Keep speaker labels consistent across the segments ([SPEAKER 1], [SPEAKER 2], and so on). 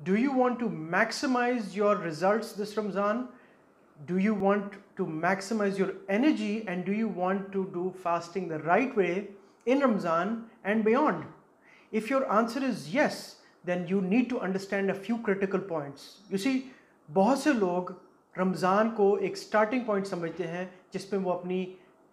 [SPEAKER 1] Do you want to maximize your results this Ramzan? Do you want to maximize your energy and do you want to do fasting the right way in Ramzan and beyond? If your answer is yes, then you need to understand a few critical points. You see, बहुत से लोग रमज़ान को एक starting point समझते हैं जिसमें वो अपनी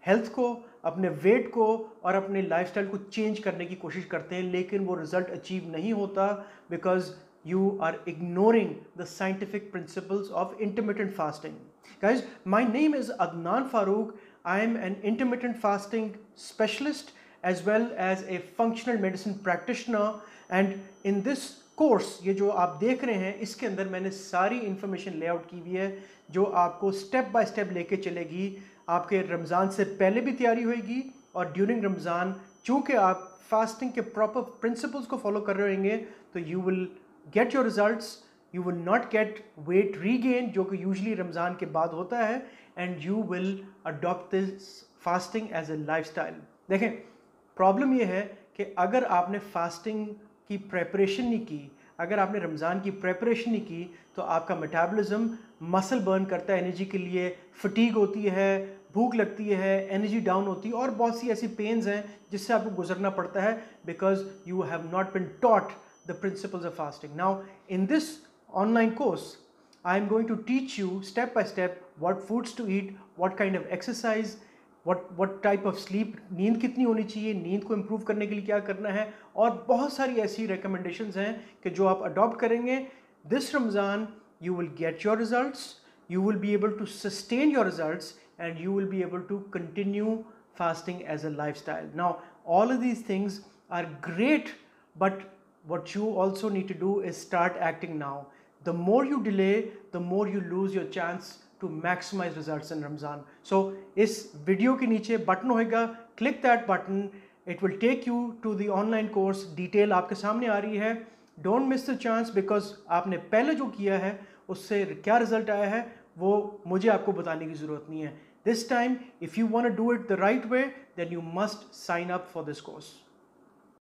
[SPEAKER 1] हेल्थ को अपने वेट को और अपने लाइफस्टाइल को चेंज करने की कोशिश करते हैं लेकिन वो रिज़ल्ट अचीव नहीं होता because you are ignoring the scientific principles of intermittent fasting. Guys, my name is Adnan Farooq. I am an intermittent fasting specialist as well as a functional medicine practitioner and in this course ये जो आप देख रहे हैं इसके अंदर मैंने सारी इन्फॉर्मेशन लेआउट की हुई है जो आपको स्टेप बाय स्टेप लेके चलेगी आपके रमज़ान से पहले भी तैयारी होएगी और ड्यूरिंग रमज़ान चूँकि आप फास्टिंग के प्रॉपर प्रिंसिपल्स को फॉलो कर रहे होंगे तो you will get your results you will not get weight regain जो कि यूजली रमज़ान के बाद होता है and you will adopt this fasting as a life style देखें प्रॉब्लम यह है कि अगर आपने फास्टिंग की प्रेपरेशन नहीं की, अगर आपने रमज़ान की प्रेपरेशन नहीं की तो आपका मेटाबॉलिज्म मसल बर्न करता है एनर्जी के लिए फटीक होती है, भूख लगती है एनर्जी डाउन होती है, और बहुत सी ऐसी पेन्स हैं जिससे आपको गुजरना पड़ता है because you have not been taught the principles of fasting. Now, in this online course, I am going to teach you step by step what foods to eat, what kind of exercise, what what type of sleep, नींद कितनी होनी चाहिए नींद को improve करने के लिए क्या करना है और बहुत सारी ऐसी recommendations हैं कि जो आप adopt करेंगे this Ramzan you will get your results, you will be able to sustain your results and you will be able to continue fasting as a lifestyle. Now, all of these things are great, but what you also need to do is start acting now. The more you delay, the more you lose your chance to maximize results in Ramzan. So इस video के नीचे button होएगा click that button it will take you to the online course detail आपके सामने आ रही है don't miss the chance because आपने पहले जो किया है उससे क्या रिज़ल्ट आया है वो मुझे आपको बताने की ज़रूरत नहीं है this time if you want to do it the right way then you must sign up for this course